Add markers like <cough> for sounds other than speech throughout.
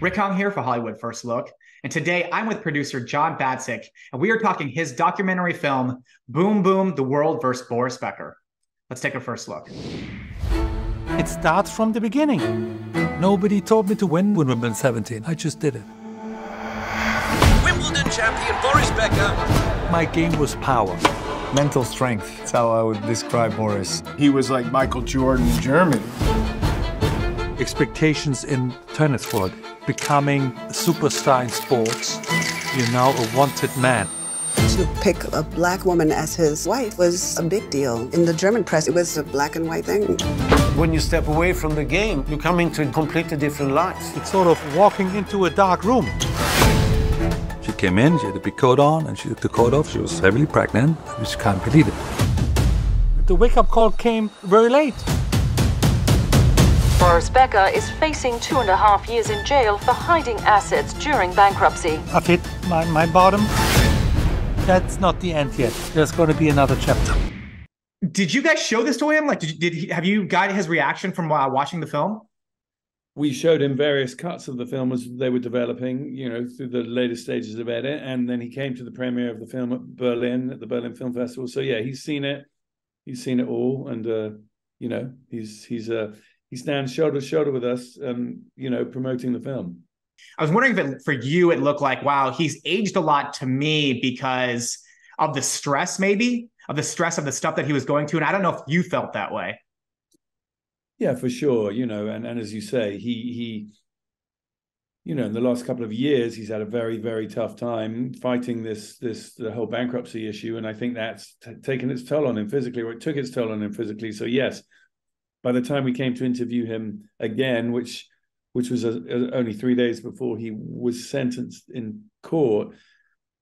Rick Hong here for Hollywood First Look. And today I'm with producer John Battsek, and we are talking his documentary film, Boom Boom The World vs. Boris Becker. Let's take a first look. It starts from the beginning. Nobody told me to win Wimbledon 17. I just did it. Wimbledon champion Boris Becker. My game was power. Mental strength. That's how I would describe Boris. He was like Michael Jordan in Germany. Expectations in tennis world. Becoming a superstar in sports. You're now a wanted man. To pick a black woman as his wife was a big deal. In the German press, it was a black and white thing. When you step away from the game, you come into a completely different life. It's sort of walking into a dark room. She came in, she had a big coat on, and she took the coat off. She was heavily pregnant. I just can't believe it. The wake up call came very late. Boris Becker is facing two and a half years in jail for hiding assets during bankruptcy. I've hit my, my bottom. That's not the end yet. There's going to be another chapter. Did you guys show this to him? Like, did, did he, have you got his reaction from uh, watching the film? we showed him various cuts of the film as they were developing, you know, through the later stages of edit. And then he came to the premiere of the film at Berlin, at the Berlin Film Festival. So yeah, he's seen it. He's seen it all. And uh, you know, he's he's uh he stands shoulder to shoulder with us um, you know, promoting the film. I was wondering if it, for you it looked like, wow, he's aged a lot to me because of the stress, maybe, of the stress of the stuff that he was going to. And I don't know if you felt that way. Yeah, for sure. You know, and, and as you say, he he you know, in the last couple of years, he's had a very, very tough time fighting this, this, the whole bankruptcy issue, and I think that's t- taken its toll on him physically, or it took its toll on him physically. So yes, by the time we came to interview him again, which, which was a, a, only three days before he was sentenced in court,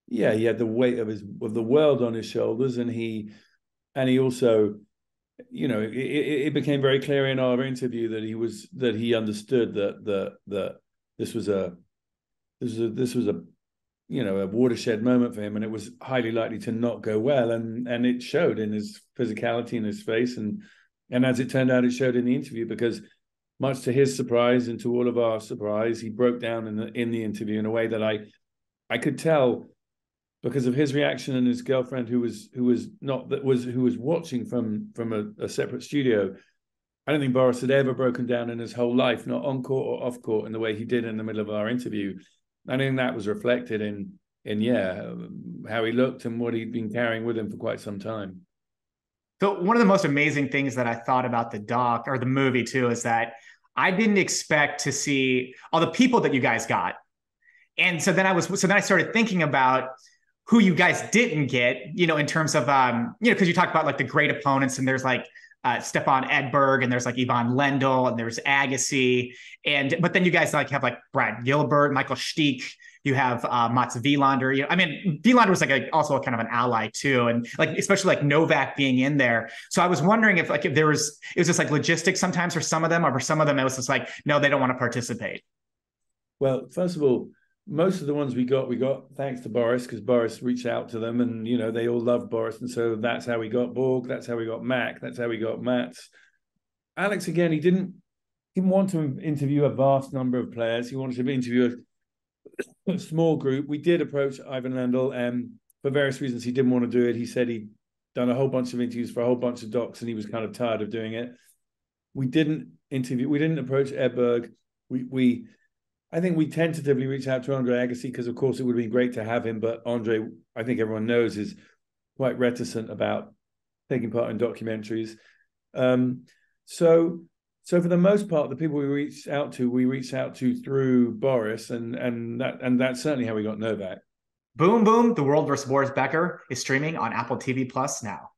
yeah, he had the weight of his of the world on his shoulders, and he, and he also you know, it, it, became very clear in our interview that he was that he understood that that that this was a this was a this was a you know a watershed moment for him, and it was highly likely to not go well, and and it showed in his physicality in his face, and and as it turned out, it showed in the interview because much to his surprise and to all of our surprise, he broke down in the in the interview in a way that I I could tell because of his reaction and his girlfriend who was who was not that was who was watching from from a, a, separate studio. I don't think boris had ever broken down in his whole life not on court or off court in the way he did in the middle of our interview. I think that was reflected in in yeah how he looked and what he'd been carrying with him for quite some time so one of the most amazing things that i thought about the doc or the movie too is that i didn't expect to see all the people that you guys got. And so then i was so then i started thinking about who you guys didn't get, you know, in terms of, um, you know, because you talk about like the great opponents and there's like uh, Stefan Edberg and there's like Ivan Lendl and there's Agassi. And, but then you guys like have like Brad Gilbert, Michael Stich, you have uh, Mats Wilander. You know, I mean, Wilander was like a, also kind of an ally too, and like especially like Novak being in there. So I was wondering if like if there was it was just like logistics sometimes for some of them, or for some of them it was just like no, they don't want to participate. Well, first of all, most of the ones we got, we got thanks to Boris because Boris reached out to them, and you know they all love Boris, and so that's how we got Borg. That's how we got Mac. That's how we got Mats. Alex again, he didn't didn't want to interview a vast number of players. He wanted to interview a, <coughs> a small group. We did approach Ivan Lendl, and for various reasons he didn't want to do it. He said he'd done a whole bunch of interviews for a whole bunch of docs, and he was kind of tired of doing it. We didn't interview. We didn't approach Edberg. We we I think we tentatively reached out to Andre Agassi because, of course, it would have been great to have him. But Andre, I think everyone knows, is quite reticent about taking part in documentaries. Um, so, so for the most part, the people we reached out to, we reached out to through Boris, and and that and that's certainly how we got Novak. Boom Boom: The World vs. Boris Becker is streaming on Apple TV Plus now.